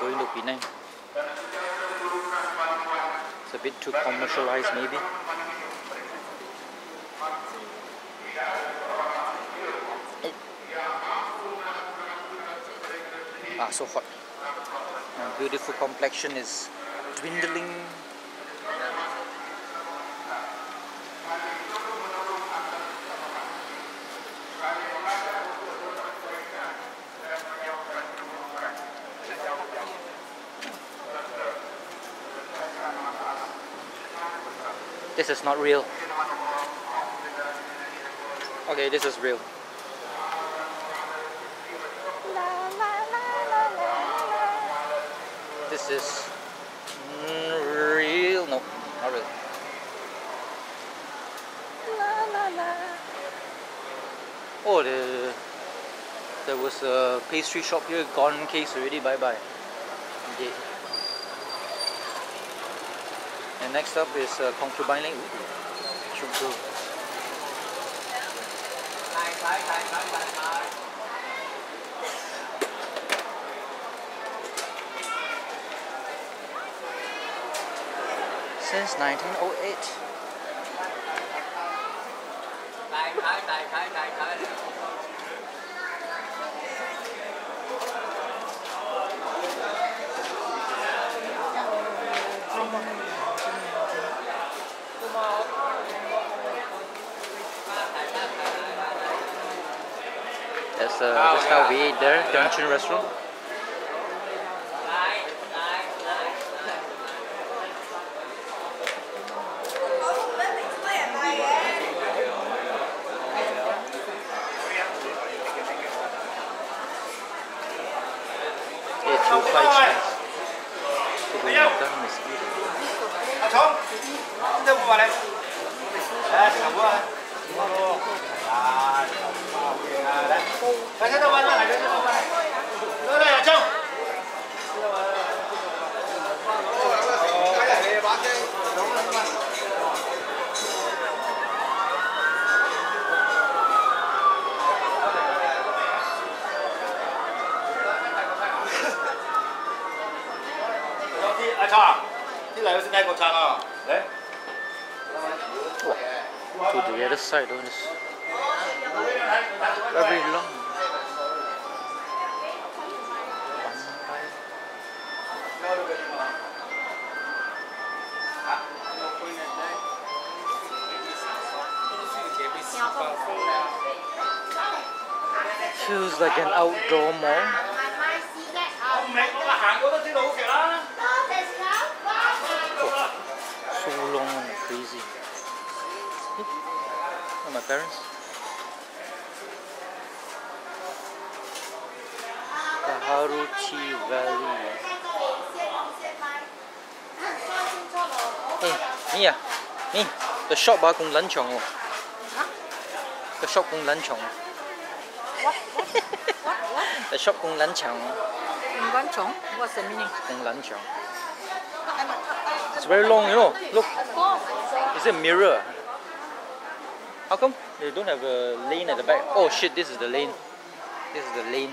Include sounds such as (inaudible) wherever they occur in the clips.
going to Penang. It's a bit too commercialized maybe. Ah, so hot. Beautiful complexion is dwindling. This is not real. Okay, this is real. This is real. No, not real. Oh, the there was a pastry shop here. Gone case already. Bye bye. Okay. And next up is uh, concubine lane. Ooh, Since 1908. That's uh, just how we ate there, Tianjin restaurant. chickens. To be done mosquito. 阿聪，呢度冇话你，诶食牛股啊，好咯，啊，好嘅啊，嚟，嚟睇到揾啦，嚟睇到揾，嚟嚟阿聪，你把声。啲阿聪啊，啲嚟到先睇国策啊，嚟。 very long. Feels like an outdoor mall. So long and crazy. Yep. My parents. Kaharuchi Valley. Hey, me ah, me. The shop ah kung lunch oh. The shop kung lunch oh. The shop kung lunch oh. Invention? What's the meaning? Kung lunch oh. It's very long, you know. Look, is it a mirror? How come they don't have a lane at the back? Oh shit, this is the lane. This is the lane.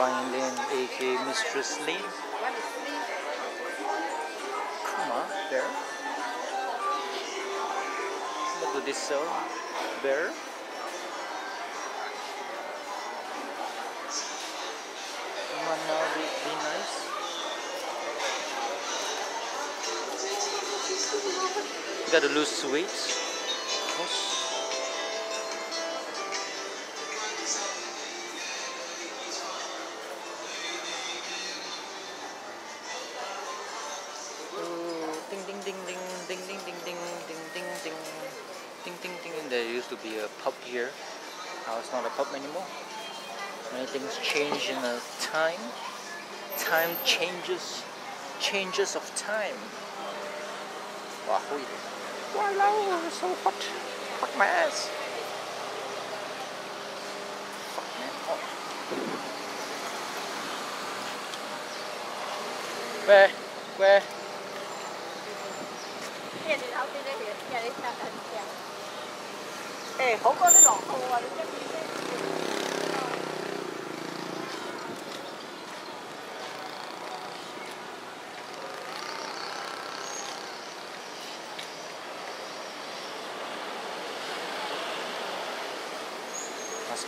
Lane, aka Mistress. Come on, there. What do they sell? Bear? Mana would be nice. Gotta lose weight. up anymore. Many things change in a time. Time changes, changes of time. Wow, wow, it's so hot. Fuck my ass. Where, Fuck man, hot. Where? Where? Hey, không có cái lọ khô à, đúng không?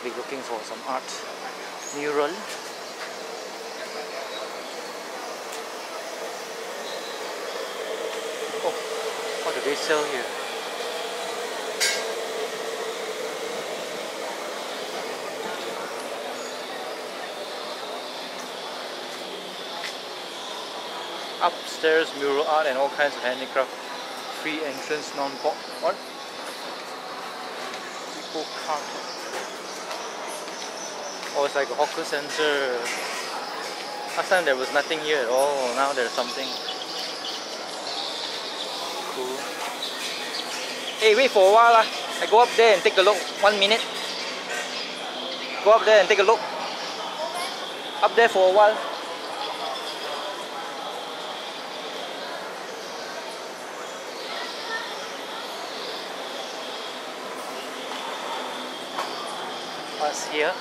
Be looking for some art mural. Oh, what do they sell here? Upstairs mural art and all kinds of handicraft. Free entrance non-pop. What? People cart. Oh, it's like a hawker center. Last time there was nothing here at all. Now there's something. Cool. Hey, wait for a while. lah. I go up there and take a look. One minute. Go up there and take a look. Up there for a while. Here.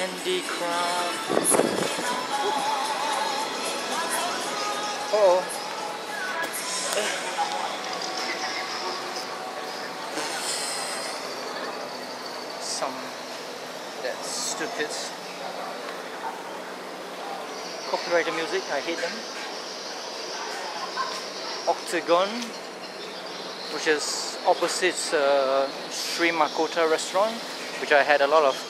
Handicraft. Oh. Some that's stupid. Copyrighted music, I hate them. Octagon, which is opposite uh, Sri Makota restaurant, which I had a lot of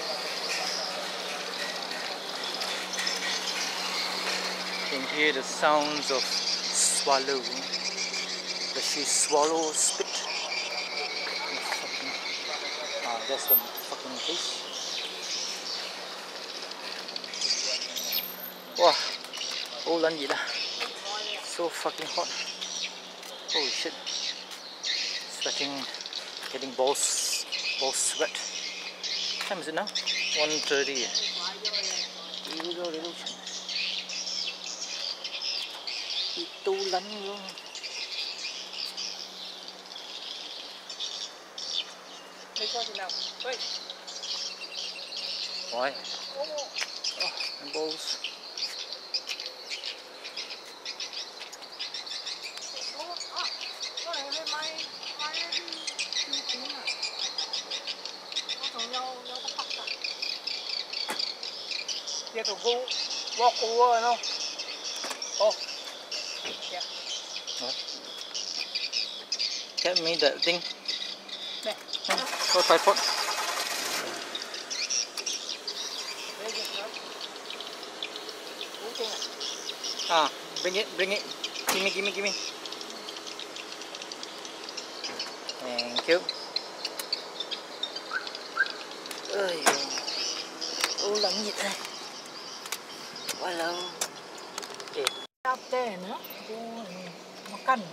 can hear the sounds of swallow. Does she swallow spit? Ah, that's the fucking face. Wow, ô lăn. So fucking hot. Holy shit. Sweating, getting balls, balls sweat. What time is it now? 1.30. Here we go, little tu lắm luôn. Lấy cho thì nào? Ôi. Ôi Oh, and balls. Get a go walk over, you know. Oh. Yeah. Get me that thing. Nè. Hmm, Go tripod. Lấy cho nó. Ủa trên à? Ah, bring it, bring it. Gimme, gimme, gimme. Thank you. Ơi, ô lắm gì đây. Quá lâu. ទេណាគូមកកាន់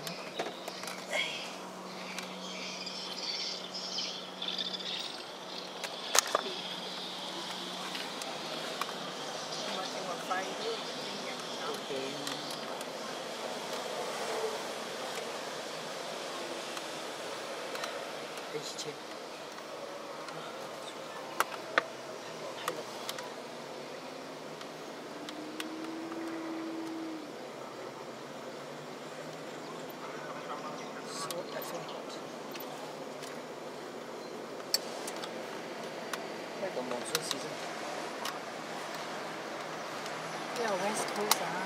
the monsoon season. Yeah, West Coast uh-huh.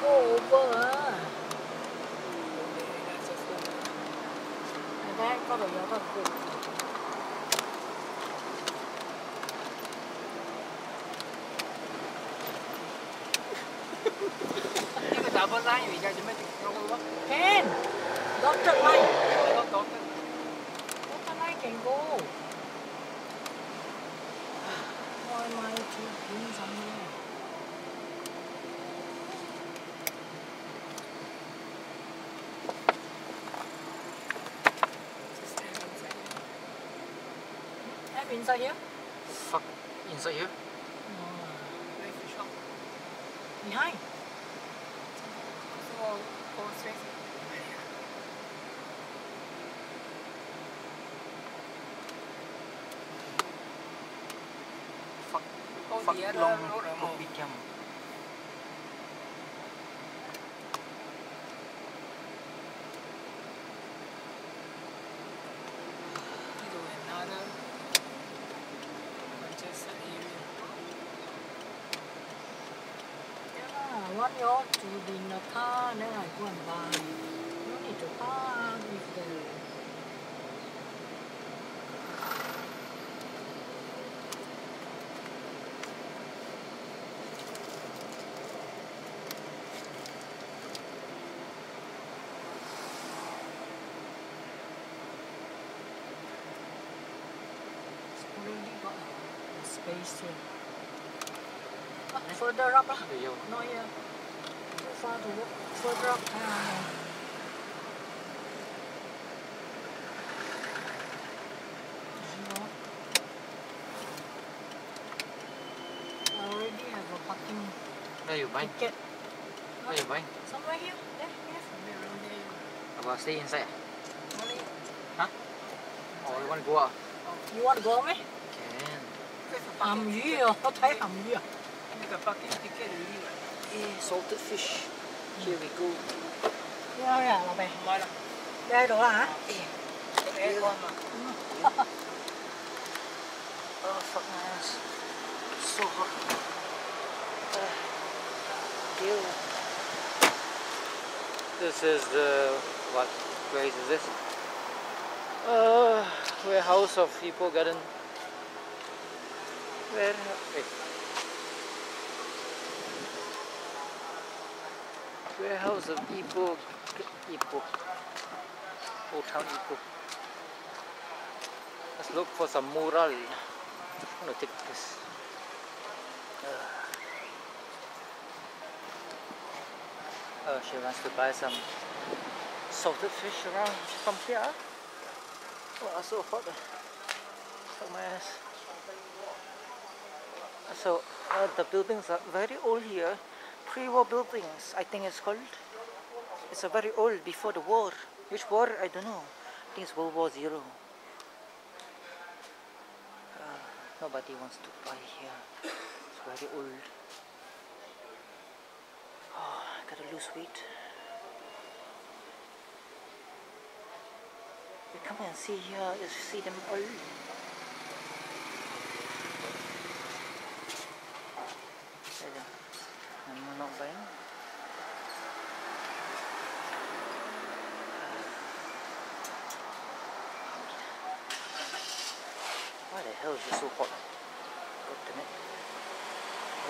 go over inside here? Fuck. Inside here? No. Đây phía sau. Behind. So go straight. Fuck. Có Fuck gì ở long đó rồi không Yeah, want you all to be in the car, then I go and buy. No need to park with the space here. Ah, further up lah. Để vô. Walk. Further up. Zero. I already have a parking Where you buying? ticket. Where you buying? Somewhere here. There, yes. Somewhere around there. About stay inside. Only Or you want to go out? You want to go meh? Can. Hầm. 鱼 à, có thấy hầm 鱼 à? Cái parking ticket là vậy. Eh, salted fish. Here we go. Đâu ra là bè? Mà là Đây đồ là hả? cái aircon mà. Oh, fuck my ass. So hot. Uh, ew. This is the, what place is this? Uh, warehouse of Ipoh Garden. Where, wait. Warehouse of Ipoh, Ipoh. Old Town Ipoh. Let's look for some mural. I'm gonna take this. Uh, uh, she wants to buy some salted fish around from here. Oh, so hot. Fuck my ass. So uh, the buildings are very old here. Pre-war buildings, I think it's called. It's a very old before the war. Which war? I don't know. I think it's World War Zero. Uh, nobody wants to buy here. It's very old. Oh, I gotta lose weight. You come and see here, you see them all. There you go. I'm not buying. Why the hell is it so hot? God damn it.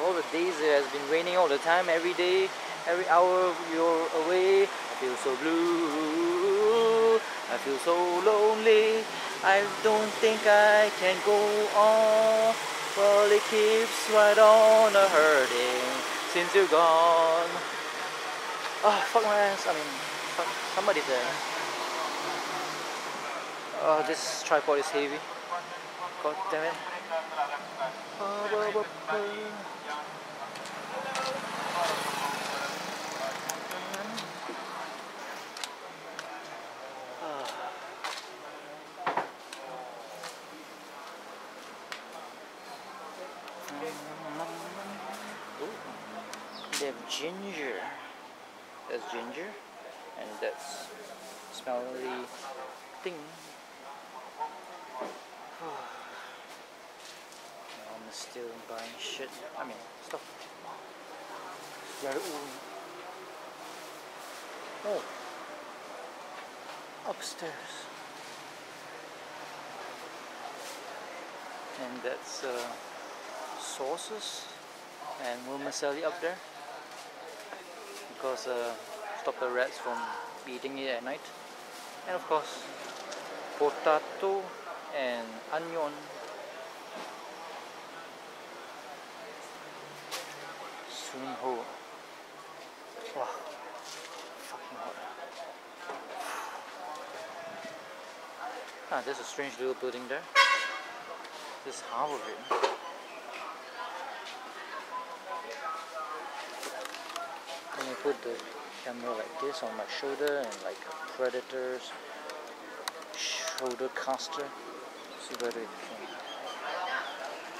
All the days it has been raining all the time, every day, every hour you're away. I feel so blue. I feel so lonely. I don't think I can go on. Well, it keeps right on a hurting since you're gone. Oh, fuck my ass. I mean, fuck, somebody's there. Oh, this tripod is heavy. God damn it. They have ginger. That's ginger, and that's smelly thing. (sighs) (sighs) Still buying shit. I mean, stuff. Oh. Upstairs. And that's uh, sauces and vermicelli up there because uh, stop the rats from eating it at night and of course potato and onion Sunho wow fucking hot ah there's a strange little building there this is half of it Let me put the camera like this on my shoulder and like a predator's shoulder caster. See whether it can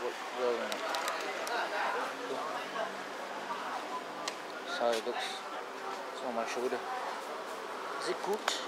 work well not. Cool. That's how it looks. It's on my shoulder. Is it good?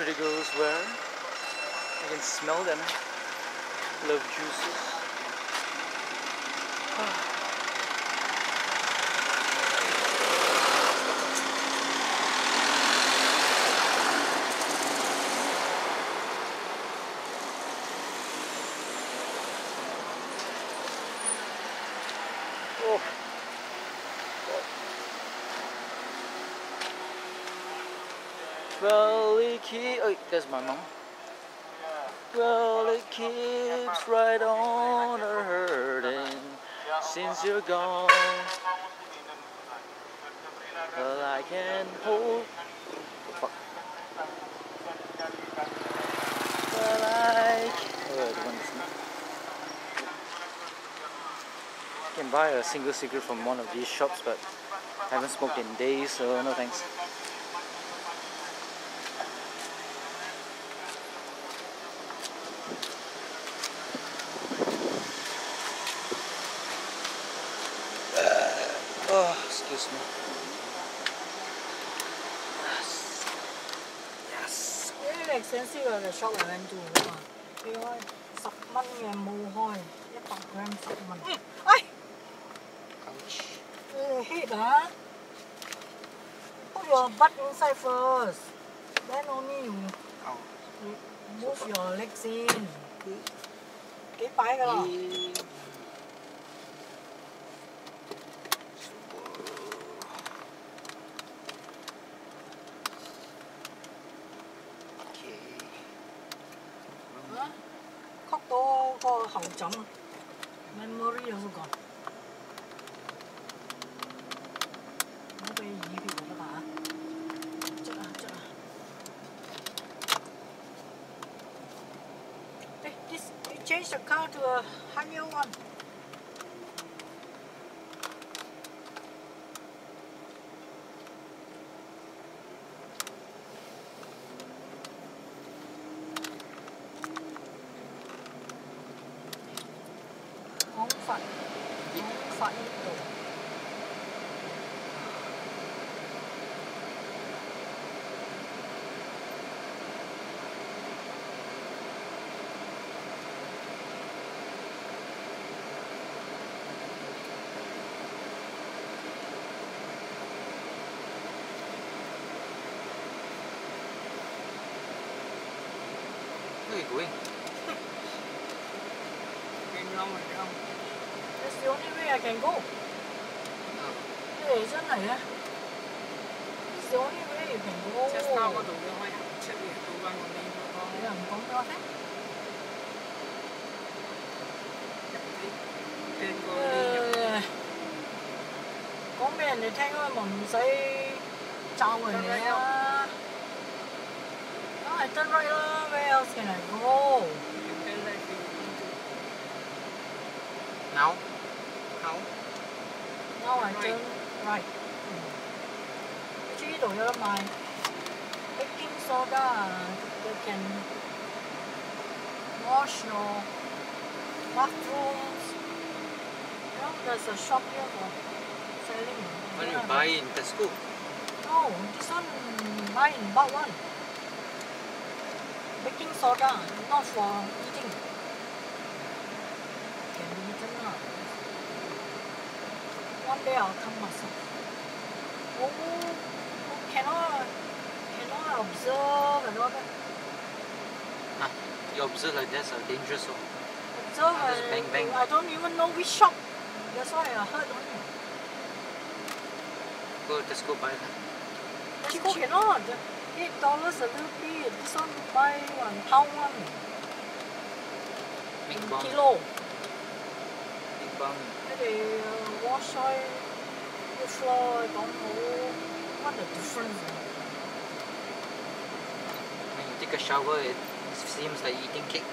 Pretty girls where I can smell them. Love juices. (sighs) Ah. Oh. Well, it keeps. Oh, there's my mom. Well, it keeps right on hurting since you're gone. Well, I can hold. Oh. Well, I. The one is not. can buy a single cigarette from one of these shops, but I haven't smoked in days, so no thanks. 啲 expensive 嘅 shop 嚟紧做啊嘛，你开十蚊嘅冇开，一百 gram 十蚊。哎， Ouch. 诶 hit 啊！Put your butt inside first, then only you you move your legs in。几摆㗎啦？ stomach. My moritos are gone. Hey, this, you changed the car to a higher one. to hết có mẹ thì thanh ơi mà mình sẽ chào người nè nó phải tân rồi đó where else can I go Nấu. Nấu no I turn right chỉ đổi cho mày baking soda they can wash your bathrooms. You know, there's a shop here for selling. When you buy in Tesco? No, this one buy in bulk one. Baking soda, not for eating. Can be eaten lah. One day I'll come myself. Oh, oh cannot, cannot observe and all that You observe like that's a dangerous one. Observe Ah, just and bang, bang. I don't even know which shop. That's why I heard only. Go to Tesco buy that. Tesco cannot. Eight dollars a little bit. This one buy one pound one. Big in bang. kilo. Big bang. 佢哋wash 开啲 floor 讲好 what the difference ah? When you take a shower, it seems like eating cake.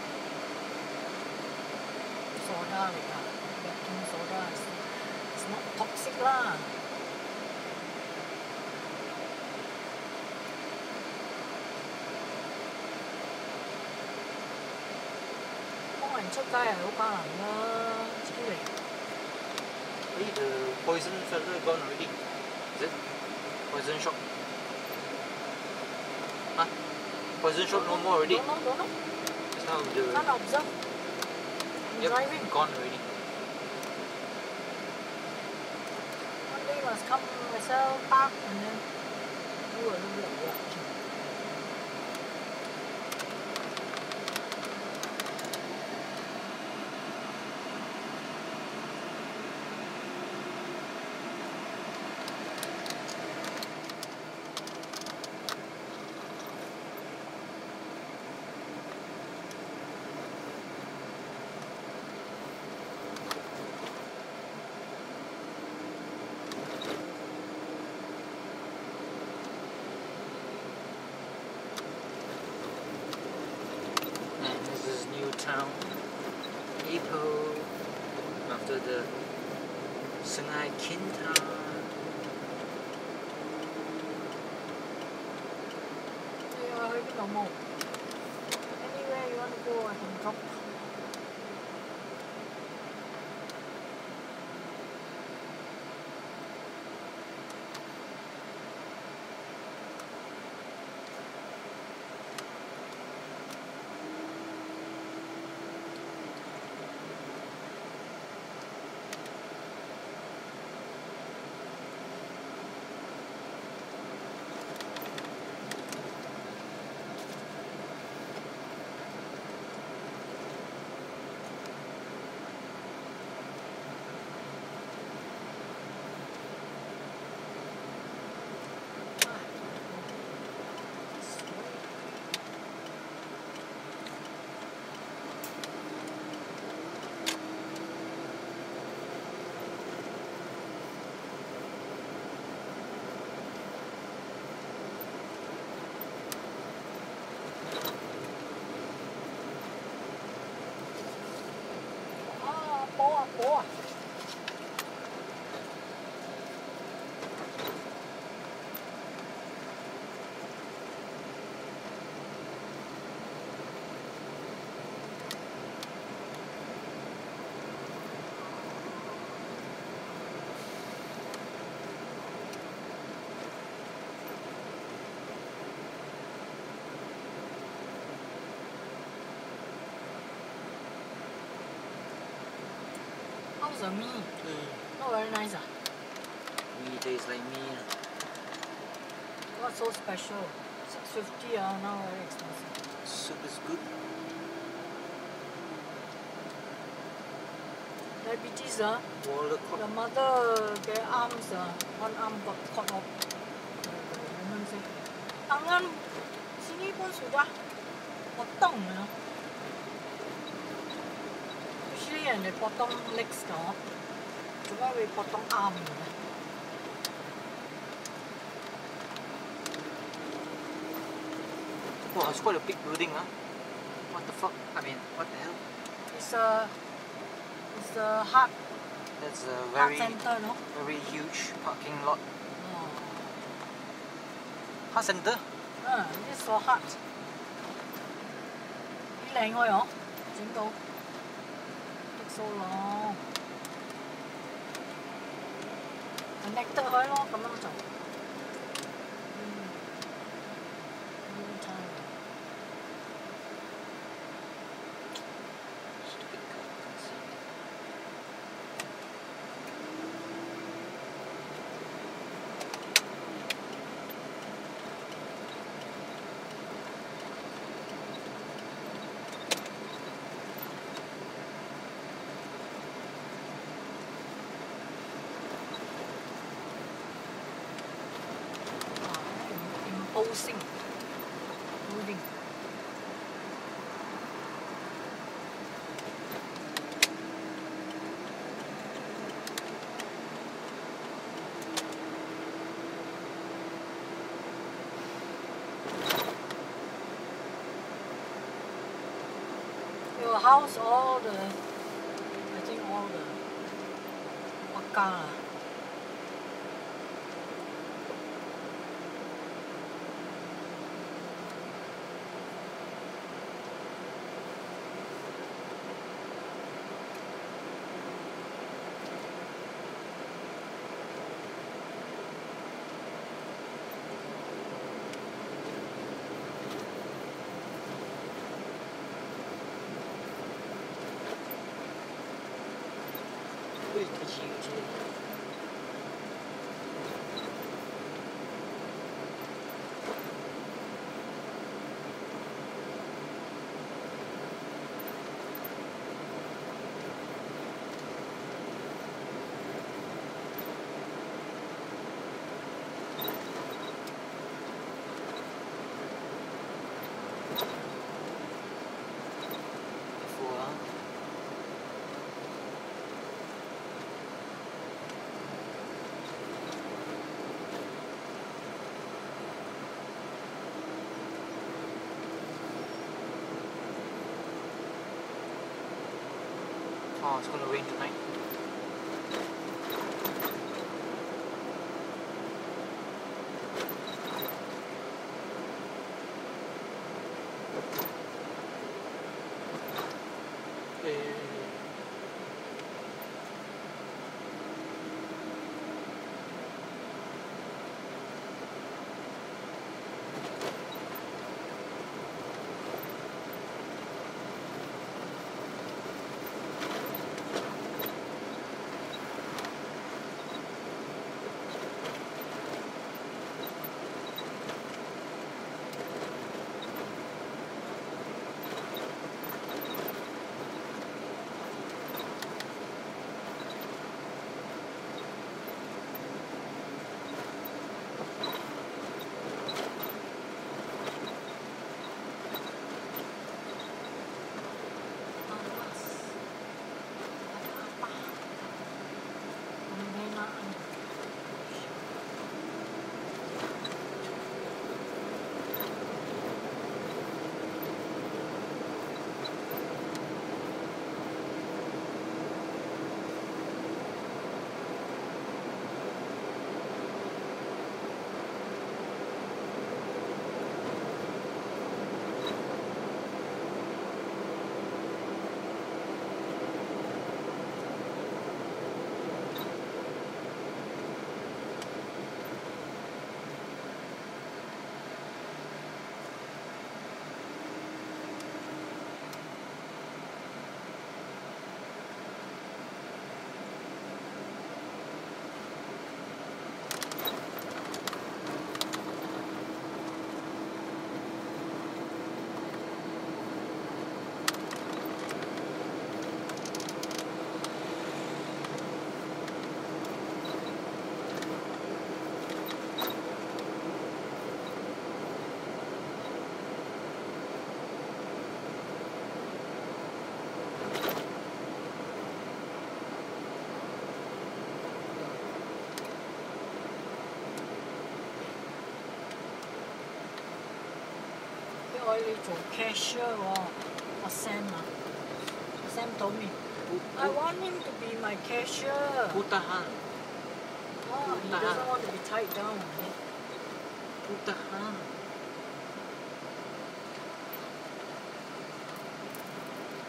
Soda 嚟㗎，baking soda it's not toxic lah. Oh, ah, hey, the poison fella gone already. Is it? Poison shop. Huh? Poison shop no more already. Don't know, don't know. Just now the Can't observe. I'm yep, driving. gone already. One day must come myself park and then do a little bit of walking. And this is New Town. Ipoh. After the Sungai Kinta. Hey, uh, looks like me. Mm. Not very nice. Ah. Me tastes like me. Ah. What's so special? 650 ah, now very expensive. Soup is good. Diabetes ah. Well, the, the mother get arms ah. One arm got cut off. Tangan sini pun sudah potong. Ya. know. Usually yang they potong legs tau. Cuma we potong arm you know. Wow, it's quite a big building, huh? What the fuck? I mean, what the hell? It's a it's a heart That's a heart very, center no. very huge parking lot. Oh. Heart center? Ah, this for heart. 几靓喎嗬，整到 take 做咯，咁搦得咯，咁样做。Building. Your house all the I think all the Waka Oh, it's gonna rain 爱你做 cashier 喎，阿 Sam 啊，阿 Sam told me。I want him to be my cashier. Putahan. Oh, he doesn't want to be tied down. Putahan.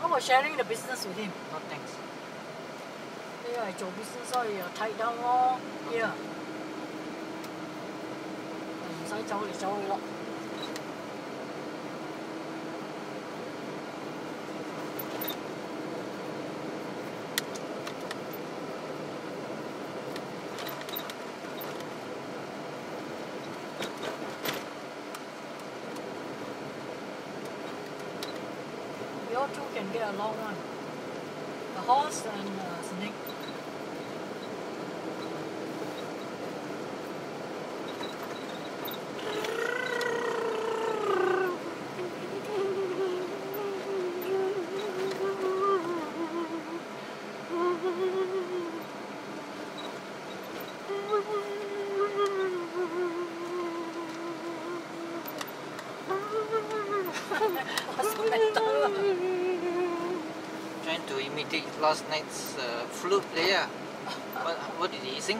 I was sharing the business with him. No thanks. 呢个系做 business 所以又 tied down 咯，here 唔使走嚟走去咯。 Can get long one. The horse and uh, snake. What's the matter? Trying to imitate last night's uh, flute player. What, what did he sing?